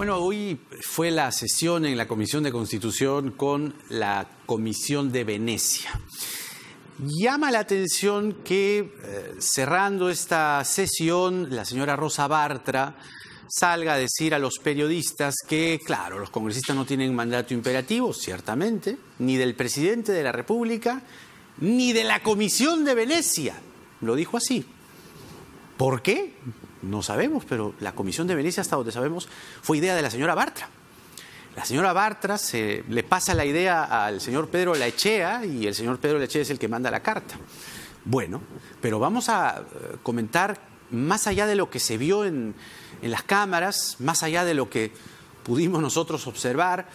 Bueno, hoy fue la sesión en la Comisión de Constitución con la Comisión de Venecia. Llama la atención que eh, cerrando esta sesión, la señora Rosa Bartra salga a decir a los periodistas que, claro, los congresistas no tienen mandato imperativo, ciertamente, ni del presidente de la República, ni de la Comisión de Venecia. Lo dijo así. ¿Por qué? No sabemos, pero la Comisión de Venecia, hasta donde sabemos, fue idea de la señora Bartra. La señora Bartra se, le pasa la idea al señor Pedro Laechea y el señor Pedro Laechea es el que manda la carta. Bueno, pero vamos a eh, comentar más allá de lo que se vio en, en las cámaras, más allá de lo que pudimos nosotros observar,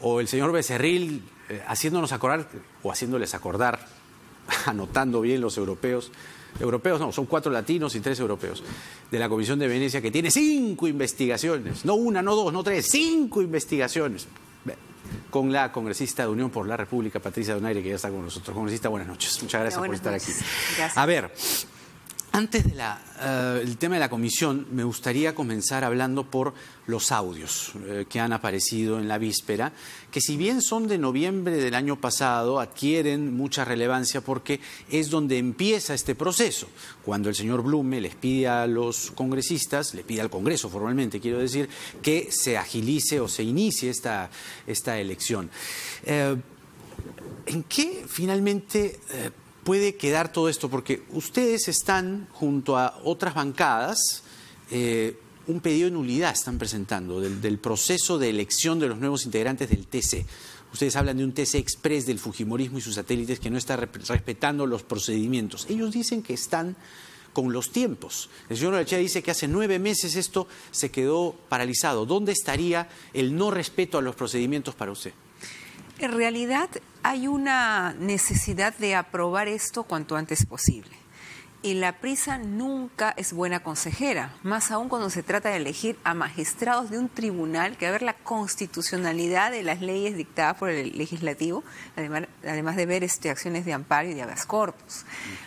o el señor Becerril eh, haciéndonos acordar, o haciéndoles acordar, anotando bien los europeos, europeos no, son cuatro latinos y tres europeos, de la Comisión de Venecia, que tiene cinco investigaciones, no una, no dos, no tres, cinco investigaciones, con la congresista de Unión por la República, Patricia Donaire, que ya está con nosotros. Congresista, buenas noches. Muchas gracias por estar aquí. A ver, antes del eh, tema de la comisión, me gustaría comenzar hablando por los audios eh, que han aparecido en la víspera, que si bien son de noviembre del año pasado, adquieren mucha relevancia porque es donde empieza este proceso. Cuando el señor Blume les pide a los congresistas, le pide al Congreso formalmente, quiero decir, que se agilice o se inicie esta, esta elección. Eh, ¿En qué finalmente puede quedar todo esto? Porque ustedes están junto a otras bancadas, eh, un pedido de nulidad están presentando del, proceso de elección de los nuevos integrantes del TC. Ustedes hablan de un TC Express del Fujimorismo y sus satélites que no está respetando los procedimientos. Ellos dicen que están con los tiempos. El señor Orechea dice que hace nueve meses esto se quedó paralizado. ¿Dónde estaría el no respeto a los procedimientos para usted? En realidad hay una necesidad de aprobar esto cuanto antes posible. Y la prisa nunca es buena consejera, más aún cuando se trata de elegir a magistrados de un tribunal que va a ver la constitucionalidad de las leyes dictadas por el legislativo, además, de ver este, acciones de amparo y de habeas corpus.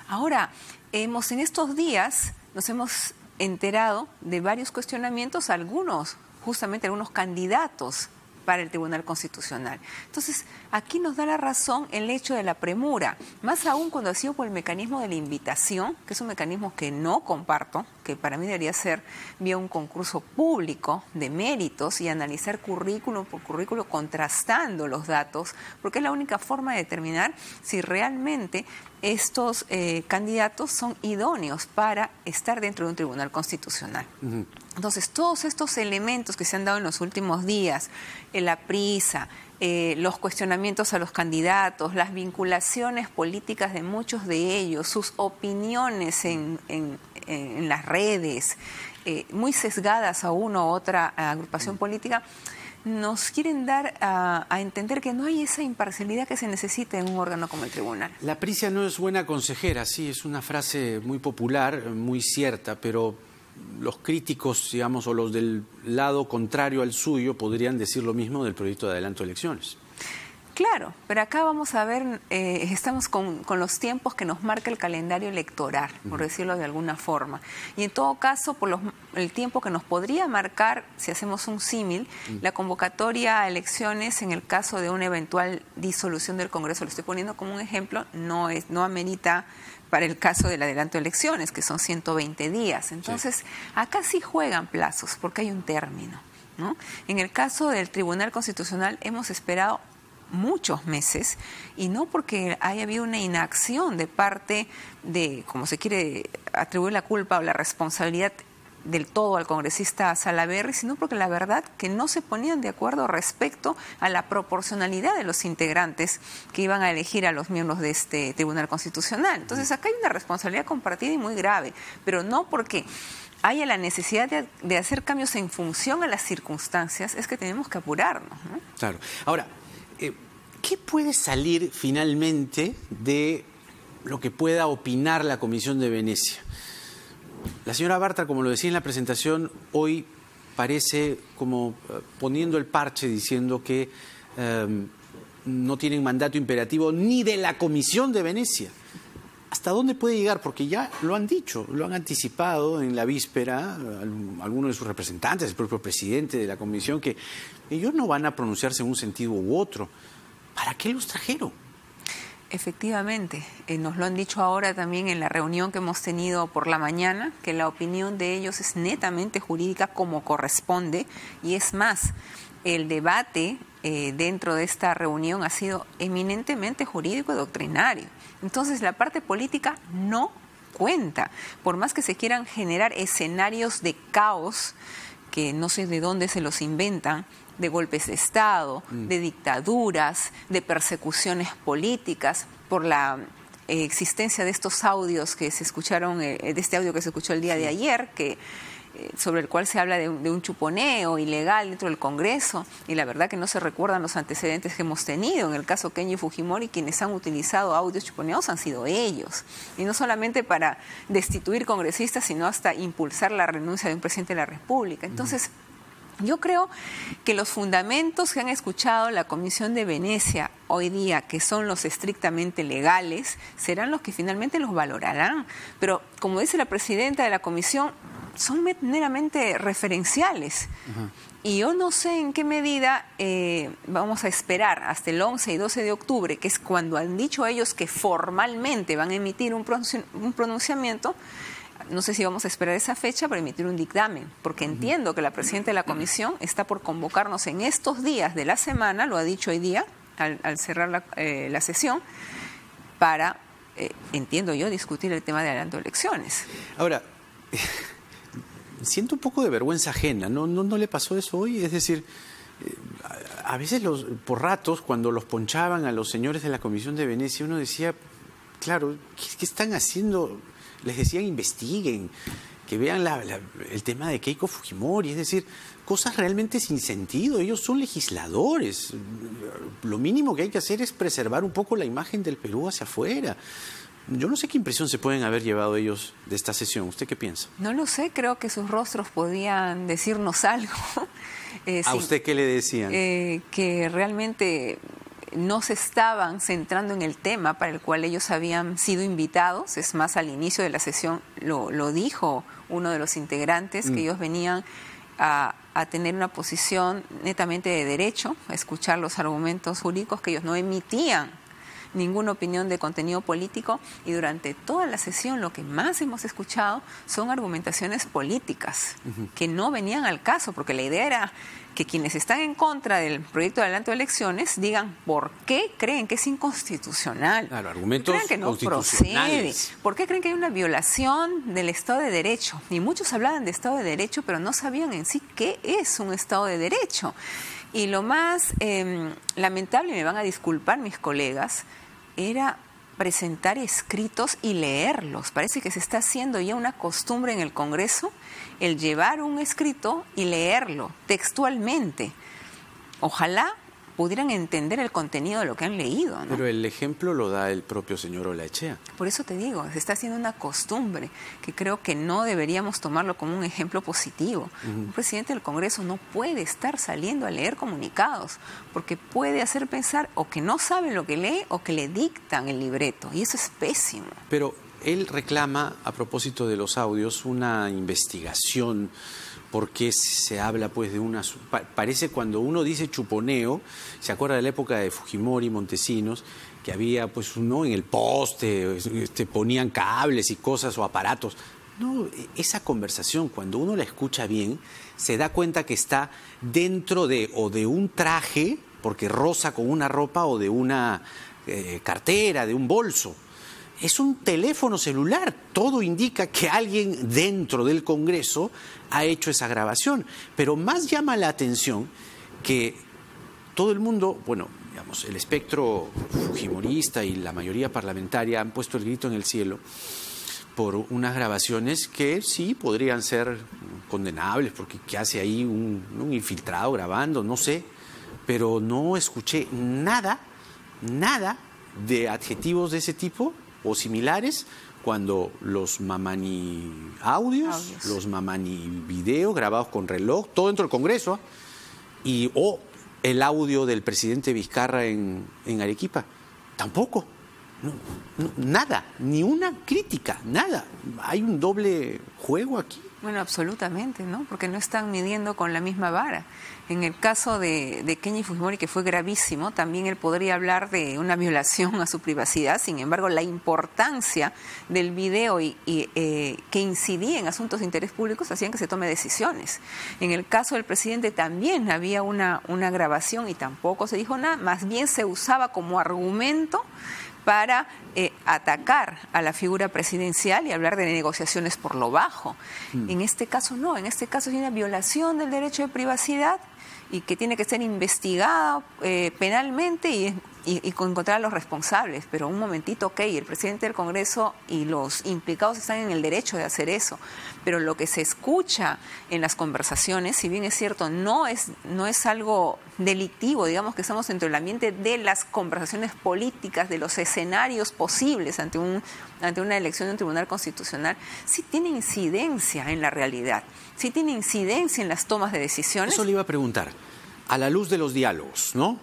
Ahora, hemos en estos días nos hemos enterado de varios cuestionamientos, algunos, justamente algunos candidatos para el Tribunal Constitucional. Entonces, aquí nos da la razón el hecho de la premura, más aún cuando ha sido por el mecanismo de la invitación, que es un mecanismo que no comparto, que para mí debería ser vía un concurso público de méritos y analizar currículo por currículo contrastando los datos, porque es la única forma de determinar si realmente estos eh, candidatos son idóneos para estar dentro de un tribunal constitucional. Entonces, todos estos elementos que se han dado en los últimos días, la prisa, eh, los cuestionamientos a los candidatos, las vinculaciones políticas de muchos de ellos, sus opiniones en, las redes, eh, muy sesgadas a una u otra agrupación política, nos quieren dar a, entender que no hay esa imparcialidad que se necesita en un órgano como el tribunal. La prisa no es buena consejera, sí, es una frase muy popular, muy cierta, pero los críticos, digamos, o los del lado contrario al suyo podrían decir lo mismo del proyecto de adelanto de elecciones. Claro, pero acá vamos a ver, eh, estamos con, los tiempos que nos marca el calendario electoral, por decirlo de alguna forma. Y en todo caso, por el tiempo que nos podría marcar, si hacemos un símil, la convocatoria a elecciones en el caso de una eventual disolución del Congreso, lo estoy poniendo como un ejemplo, no, es, no amerita para el caso del adelanto de elecciones, que son 120 días. Entonces, acá sí juegan plazos, porque hay un término. ¿no? En el caso del Tribunal Constitucional hemos esperado muchos meses y no porque haya habido una inacción de parte de, como se quiere atribuir la culpa o la responsabilidad del todo al congresista Salaverry, sino porque la verdad que no se ponían de acuerdo respecto a la proporcionalidad de los integrantes que iban a elegir a los miembros de este Tribunal Constitucional. Entonces acá hay una responsabilidad compartida y muy grave, pero no porque haya la necesidad de, hacer cambios en función a las circunstancias, es que tenemos que apurarnos. Claro. Ahora, eh, ¿qué puede salir finalmente de lo que pueda opinar la Comisión de Venecia? La señora Bartra, como lo decía en la presentación, hoy parece como eh, poniendo el parche diciendo que em, no tienen mandato imperativo ni de la Comisión de Venecia. ¿Hasta dónde puede llegar? Porque ya lo han dicho, lo han anticipado en la víspera, algunos de sus representantes, el propio presidente de la comisión, que ellos no van a pronunciarse en un sentido u otro. ¿Para qué los trajeron? Efectivamente, eh, nos lo han dicho ahora también en la reunión que hemos tenido por la mañana, que la opinión de ellos es netamente jurídica como corresponde, y es más, el debate eh, dentro de esta reunión ha sido eminentemente jurídico y doctrinario. Entonces la parte política no cuenta, por más que se quieran generar escenarios de caos, que no sé de dónde se los inventan, de golpes de Estado, mm. de dictaduras, de persecuciones políticas, por la eh, existencia de estos audios que se escucharon, eh, de este audio que se escuchó el día de ayer, que sobre el cual se habla de, un chuponeo ilegal dentro del Congreso y la verdad que no se recuerdan los antecedentes que hemos tenido. En el caso Kenji Fujimori, quienes han utilizado audios chuponeados han sido ellos. Y no solamente para destituir congresistas, sino hasta impulsar la renuncia de un presidente de la República. Entonces, yo creo que los fundamentos que han escuchado la Comisión de Venecia hoy día, que son los estrictamente legales, serán los que finalmente los valorarán. Pero, como dice la presidenta de la Comisión, son meramente referenciales. Y yo no sé en qué medida eh, vamos a esperar hasta el 11 y 12 de octubre, que es cuando han dicho ellos que formalmente van a emitir un, pronunciamiento. No sé si vamos a esperar esa fecha para emitir un dictamen, porque entiendo que la presidenta de la comisión está por convocarnos en estos días de la semana, lo ha dicho hoy día, al, cerrar la, eh, la, sesión, para, eh, entiendo yo, discutir el tema de adelanto de elecciones. Ahora, siento un poco de vergüenza ajena, ¿no, no, le pasó eso hoy? Es decir, eh, a veces los, por ratos, cuando los ponchaban a los señores de la Comisión de Venecia, uno decía, claro, ¿qué, están haciendo? Les decían, investiguen, que vean el tema de Keiko Fujimori, es decir, cosas realmente sin sentido. Ellos son legisladores. Lo mínimo que hay que hacer es preservar un poco la imagen del Perú hacia afuera. Yo no sé qué impresión se pueden haber llevado ellos de esta sesión. ¿Usted qué piensa? No lo sé, creo que sus rostros podían decirnos algo. Eh, ¿A usted qué le decían? Eh, que realmente no se estaban centrando en el tema para el cual ellos habían sido invitados. Es más, al inicio de la sesión lo, dijo uno de los integrantes, que mm. ellos venían a, a, tener una posición netamente de derecho, a escuchar los argumentos jurídicos que ellos no emitían ninguna opinión de contenido político y durante toda la sesión lo que más hemos escuchado son argumentaciones políticas que no venían al caso, porque la idea era que quienes están en contra del proyecto de adelanto de elecciones digan por qué creen que es inconstitucional. Claro, argumentos creen que no procede. ¿Por qué creen que hay una violación del Estado de Derecho? Y muchos hablaban de Estado de Derecho, pero no sabían en sí qué es un Estado de Derecho. Y lo más eh, lamentable, y me van a disculpar mis colegas, era presentar escritos y leerlos. Parece que se está haciendo ya una costumbre en el Congreso el llevar un escrito y leerlo textualmente. Ojalá pudieran entender el contenido de lo que han leído. Pero el ejemplo lo da el propio señor Olaechea. Por eso te digo, se está haciendo una costumbre que creo que no deberíamos tomarlo como un ejemplo positivo. Un presidente del Congreso no puede estar saliendo a leer comunicados porque puede hacer pensar o que no sabe lo que lee o que le dictan el libreto y eso es pésimo. Pero él reclama, a propósito de los audios, una investigación porque se habla pues de una... Parece cuando uno dice chuponeo, se acuerda de la época de Fujimori, Montesinos, que había pues uno en el poste, este, ponían cables y cosas o aparatos. No, esa conversación, cuando uno la escucha bien, se da cuenta que está dentro de o de un traje, porque rosa con una ropa, o de una eh, cartera, de un bolso es un teléfono celular. Todo indica que alguien dentro del Congreso ha hecho esa grabación. Pero más llama la atención que todo el mundo, bueno, digamos, el espectro fujimorista y la mayoría parlamentaria han puesto el grito en el cielo por unas grabaciones que sí podrían ser condenables, porque ¿qué hace ahí un, un infiltrado grabando? No sé, pero no escuché nada, nada de adjetivos de ese tipo o similares cuando los mamani audios, los mamani video grabados con reloj, todo dentro del Congreso, y o el audio del presidente Vizcarra en, en Arequipa. Tampoco. nada, ni una crítica, nada. Hay un doble juego aquí. Bueno, absolutamente, ¿no? Porque no están midiendo con la misma vara. En el caso de, de Kenji Fujimori, que fue gravísimo, también él podría hablar de una violación a su privacidad. Sin embargo, la importancia del video y, eh, que incidía en asuntos de interés públicos hacían que se tome decisiones. En el caso del presidente también había una, una grabación y tampoco se dijo nada, más bien se usaba como argumento para eh, atacar a la figura presidencial y hablar de negociaciones por lo bajo. Mm. En este caso no, en este caso hay una violación del derecho de privacidad y que tiene que ser investigada eh, penalmente y y, encontrar a los responsables. Pero un momentito, ok, el presidente del Congreso y los implicados están en el derecho de hacer eso. Pero lo que se escucha en las conversaciones, si bien es cierto, no es, no es algo delictivo, digamos que estamos dentro del ambiente de las conversaciones políticas, de los escenarios posibles ante, un, ante una elección de un tribunal constitucional, sí tiene incidencia en la realidad, sí tiene incidencia en las tomas de decisiones. Eso le iba a preguntar, a la luz de los diálogos, ¿no?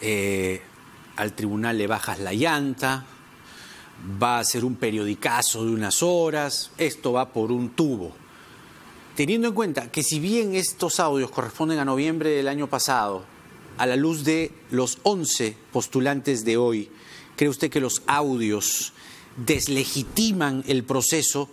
Eh, al tribunal le bajas la llanta, va a ser un periodicazo de unas horas, esto va por un tubo. Teniendo en cuenta que si bien estos audios corresponden a noviembre del año pasado, a la luz de los 11 postulantes de hoy, ¿cree usted que los audios deslegitiman el proceso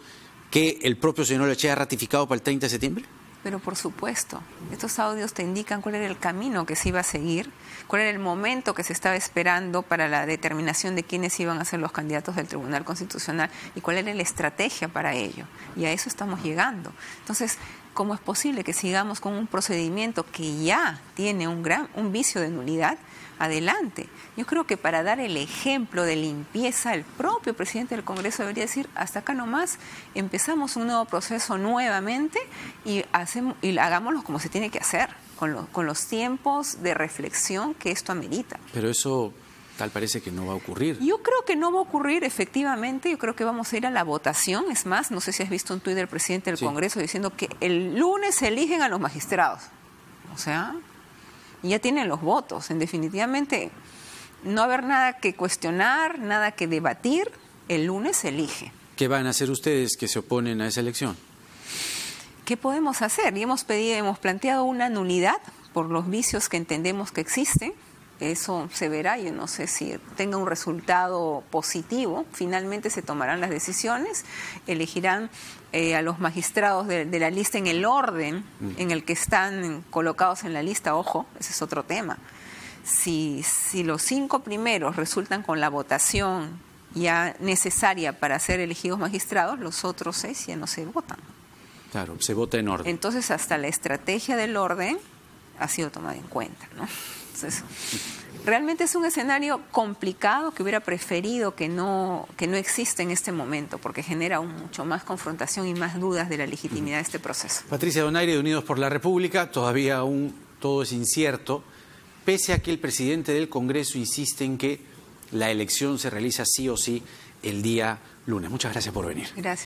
que el propio señor Leche ha ratificado para el 30 de septiembre? Pero por supuesto, estos audios te indican cuál era el camino que se iba a seguir, cuál era el momento que se estaba esperando para la determinación de quiénes iban a ser los candidatos del Tribunal Constitucional y cuál era la estrategia para ello. Y a eso estamos llegando. Entonces, ¿cómo es posible que sigamos con un procedimiento que ya tiene un gran un vicio de nulidad? adelante. Yo creo que para dar el ejemplo de limpieza, el propio presidente del Congreso debería decir, hasta acá nomás, empezamos un nuevo proceso nuevamente y, hacemos, y hagámoslo como se tiene que hacer, con, con los tiempos de reflexión que esto amerita. Pero eso tal parece que no va a ocurrir. Yo creo que no va a ocurrir efectivamente, yo creo que vamos a ir a la votación, es más, no sé si has visto un tuit del presidente del Congreso diciendo que el lunes se eligen a los magistrados. O sea, ya tienen los votos. En definitivamente, no haber nada que cuestionar, nada que debatir, el lunes se elige. ¿Qué van a hacer ustedes que se oponen a esa elección? ¿Qué podemos hacer? Y hemos pedido, hemos planteado una nulidad por los vicios que entendemos que existen eso se verá, yo no sé si tenga un resultado positivo, finalmente se tomarán las decisiones, elegirán eh, a los magistrados de, la lista en el orden mm. en el que están colocados en la lista, ojo, ese es otro tema. Si, si los cinco primeros resultan con la votación ya necesaria para ser elegidos magistrados, los otros seis ya no se votan. Claro, se vota en orden. Entonces, hasta la estrategia del orden ha sido tomada en cuenta, ¿no? Entonces, realmente es un escenario complicado que hubiera preferido que no, que no existe en este momento, porque genera mucho más confrontación y más dudas de la legitimidad de este proceso. Patricia Donaire, de Unidos por la República, todavía aún todo es incierto, pese a que el presidente del Congreso insiste en que la elección se realiza sí o sí el día lunes. Muchas gracias por venir. Gracias.